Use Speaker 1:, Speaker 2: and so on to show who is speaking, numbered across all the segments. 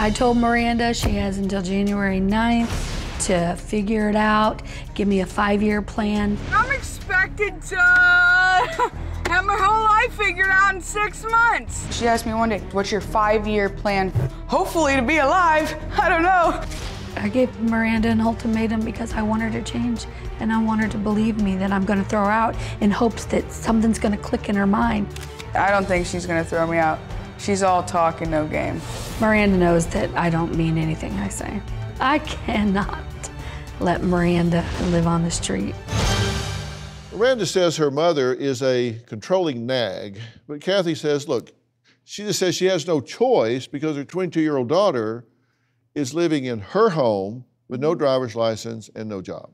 Speaker 1: I told Miranda she has until January 9th to figure it out, give me a five-year plan.
Speaker 2: I'm expected to have my whole life figured out in six months. She asked me one day, what's your five-year plan? Hopefully to be alive. I don't know.
Speaker 1: I gave Miranda an ultimatum because I want her to change and I want her to believe me that I'm gonna throw her out in hopes that something's gonna click in her mind.
Speaker 2: I don't think she's gonna throw me out. She's all talk and no game.
Speaker 1: Miranda knows that I don't mean anything I say. I cannot let Miranda live on the street.
Speaker 3: Miranda says her mother is a controlling nag, but Kathy says, look, she just says she has no choice because her 22 year old daughter is living in her home with no driver's license and no job.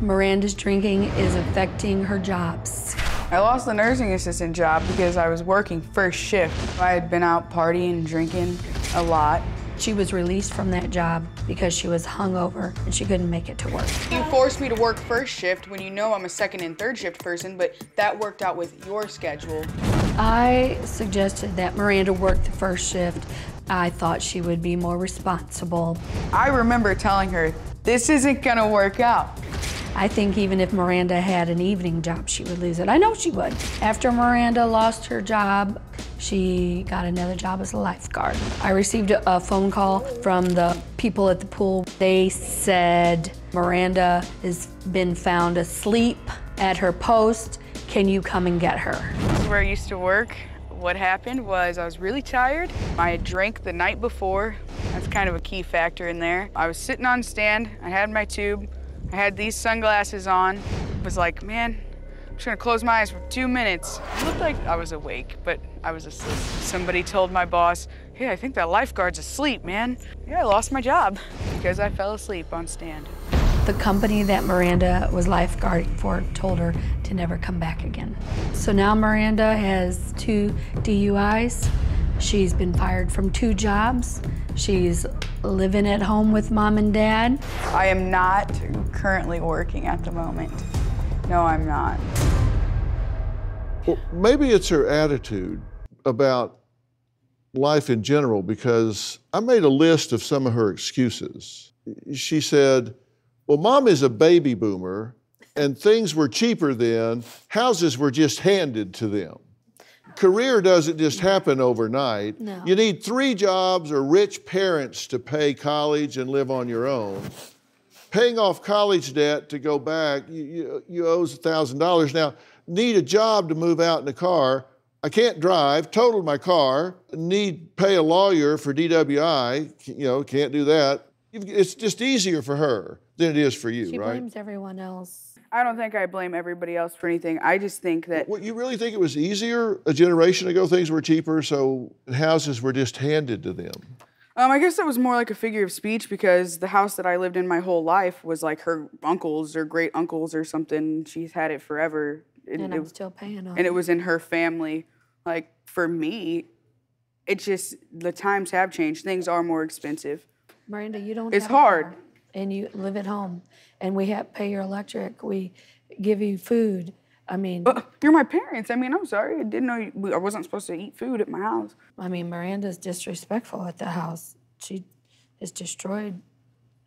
Speaker 1: Miranda's drinking is affecting her jobs.
Speaker 2: I lost the nursing assistant job because I was working first shift. I had been out partying drinking a lot.
Speaker 1: She was released from that job because she was hungover and she couldn't make it to work.
Speaker 2: You forced me to work first shift when you know I'm a second and third shift person, but that worked out with your schedule.
Speaker 1: I suggested that Miranda work the first shift. I thought she would be more responsible.
Speaker 2: I remember telling her, this isn't gonna work out.
Speaker 1: I think even if Miranda had an evening job, she would lose it. I know she would. After Miranda lost her job, she got another job as a lifeguard. I received a phone call from the people at the pool. They said Miranda has been found asleep at her post. Can you come and get her?
Speaker 2: This is where I used to work. What happened was I was really tired. I had drank the night before. That's kind of a key factor in there. I was sitting on stand. I had my tube. I had these sunglasses on. Was like, man, I'm just gonna close my eyes for two minutes. It looked like I was awake, but I was asleep. Somebody told my boss, hey, I think that lifeguard's asleep, man. Yeah, I lost my job because I fell asleep on stand.
Speaker 1: The company that Miranda was lifeguarding for told her to never come back again. So now Miranda has two DUIs. She's been fired from two jobs. She's living at home with mom and dad.
Speaker 2: I am not currently working at the moment. No, I'm not.
Speaker 3: Well, maybe it's her attitude about life in general because I made a list of some of her excuses. She said, Well, mom is a baby boomer and things were cheaper then, houses were just handed to them. Career doesn't just happen overnight.
Speaker 1: No.
Speaker 3: You need three jobs or rich parents to pay college and live on your own. Paying off college debt to go back, you, you, you owe $1,000. Now, need a job to move out in a car. I can't drive, totaled my car, need pay a lawyer for DWI, you know, can't do that. It's just easier for her than it is for you,
Speaker 1: She
Speaker 3: right?
Speaker 1: blames everyone else.
Speaker 2: I don't think I blame everybody else for anything. I just think that
Speaker 3: Well, you really think it was easier a generation ago? Things were cheaper, so houses were just handed to them.
Speaker 2: Um, I guess that was more like a figure of speech because the house that I lived in my whole life was like her uncles or great uncles or something. She's had it forever. It-
Speaker 1: And
Speaker 2: it-
Speaker 1: I'm still paying on
Speaker 2: and
Speaker 1: it.
Speaker 2: it was in her family. Like for me, it's just the times have changed. Things are more expensive.
Speaker 1: Miranda, you don't
Speaker 2: It's
Speaker 1: have a
Speaker 2: hard.
Speaker 1: And you live at home. And we have pay your electric. We give you food. I mean,
Speaker 2: But you're my parents. I mean, I'm sorry. I didn't know you, I wasn't supposed to eat food at my house.
Speaker 1: I mean, Miranda's disrespectful at the house. She is destroyed.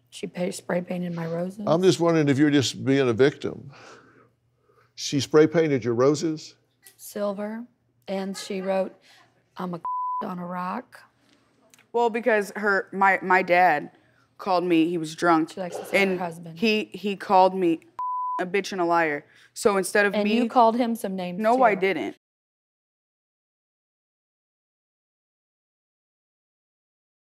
Speaker 1: She pay, spray painted my roses.
Speaker 3: I'm just wondering if you're just being a victim. She spray painted your roses.
Speaker 1: silver, and she wrote, "I'm a on a rock."
Speaker 2: Well, because her my my dad called me. He was drunk,
Speaker 1: She likes to say her
Speaker 2: and
Speaker 1: husband.
Speaker 2: he he called me a bitch and a liar. So instead of
Speaker 1: And
Speaker 2: me,
Speaker 1: you called him some names.
Speaker 2: no,
Speaker 1: too.
Speaker 2: I didn't.